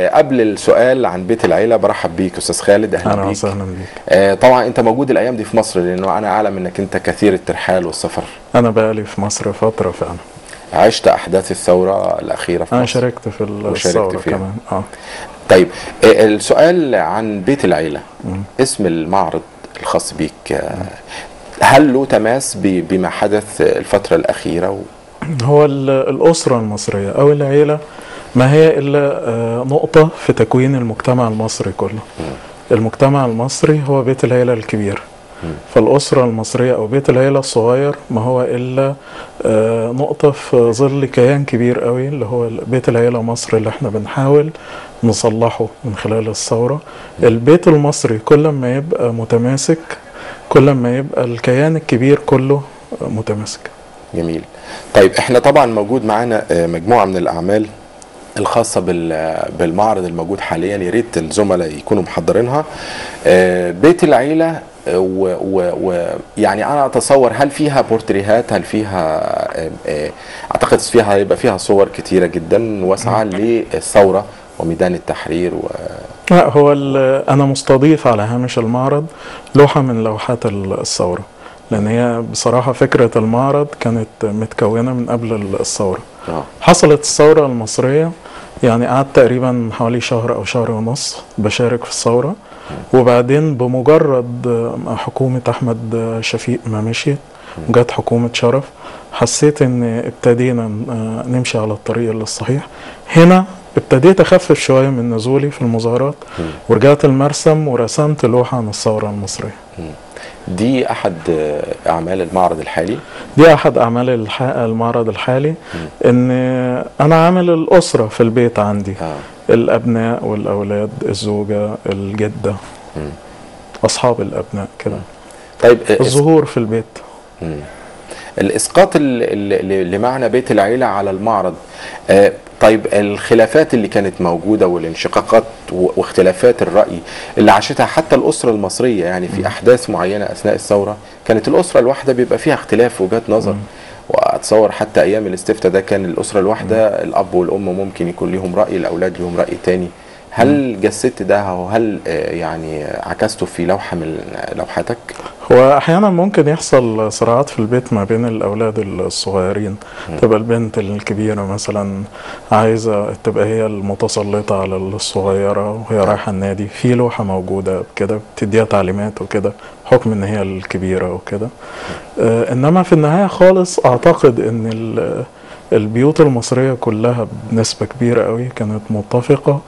قبل السؤال عن بيت العيلة برحب بيك أستاذ خالد أهلا أهلا بيك. وسهلا بيك. آه، طبعا أنت موجود الأيام دي في مصر لأنه أنا أعلم إنك أنت كثير الترحال والسفر. أنا بقالي في مصر فترة فعلا. عشت أحداث الثورة الأخيرة في أنا مصر. شاركت في الثورة فيها. كمان. آه. طيب آه، السؤال عن بيت العيلة. مم. اسم المعرض الخاص بيك آه، هل له تماس بما حدث الفترة الأخيرة و... هو ال- الأسرة المصرية أو العيلة ما هي إلا آه، نقطة في تكوين المجتمع المصري كله. المجتمع المصري هو بيت العيلة الكبير. فالأسرة المصرية أو بيت العيلة الصغير ما هو إلا آه، نقطة في ظل كيان كبير قوي اللي هو بيت العيلة مصر اللي إحنا بنحاول نصلحه من خلال الثورة. البيت المصري كل ما يبقى متماسك كل ما يبقى الكيان الكبير كله آه، متماسك. جميل. طيب إحنا طبعا موجود معانا مجموعة من الأعمال الخاصة بال- بالمعرض الموجود حاليا. يا ريت الزملاء يكونوا محضرينها. آه، بيت العيلة ويعني أنا أتصور هل فيها بورتريهات؟ هل فيها آه، آه، أعتقد فيها هيبقى فيها صور كتيرة جدا واسعة للثورة وميدان التحرير و... لا هو أنا مستضيف على هامش المعرض لوحة من لوحات ال- لأن هي بصراحة فكرة المعرض كانت متكونة من قبل الثورة. آه. حصلت الثورة المصرية يعني قعدت تقريبا حوالي شهر أو شهر ونص بشارك في الثورة. وبعدين بمجرد ما حكومة أحمد شفيق ما مشيت وجت حكومة شرف حسيت إن ابتدينا نمشي على الطريق الصحيح. هنا ابتديت أخفف شوية من نزولي في المظاهرات. ورجعت المرسم ورسمت لوحة عن الثورة المصرية. دي أحد آه، أعمال المعرض الحالي؟ دي أحد أعمال الح... المعرض الحالي إن أنا عامل الأسرة في البيت عندي. آه. الأبناء والأولاد الزوجة الجدة مم. أصحاب الأبناء كده. طيب آه، الظهور في البيت. مم. الإسقاط ال- ال- ل- لمعنى بيت العيلة على المعرض. آه، طيب الخلافات اللي كانت موجودة والانشقاقات واختلافات الرأي اللي عاشتها حتى الأسرة المصرية يعني في أحداث معينة أثناء الثورة كانت الأسرة الواحدة بيبقى فيها اختلاف وجهات نظر. وأتصور حتى أيام الاستفتاء ده كان الأسرة الواحدة الأب والأم ممكن يكون ليهم رأي الأولاد ليهم رأي تاني. هل جسدت ده وهل آه، يعني عكسته في لوحة من لوحاتك؟ هو أحيانا ممكن يحصل صراعات في البيت ما بين الأولاد الصغيرين. تبقى البنت الكبيرة مثلا عايزة تبقى هي المتسلطة على الصغيرة وهي رايحة النادي في لوحة موجودة كده بتديها تعليمات وكده حكم إن هي الكبيرة وكده. آه إنما في النهاية خالص أعتقد إن ال- البيوت المصرية كلها بنسبة كبيرة قوي كانت متفقة.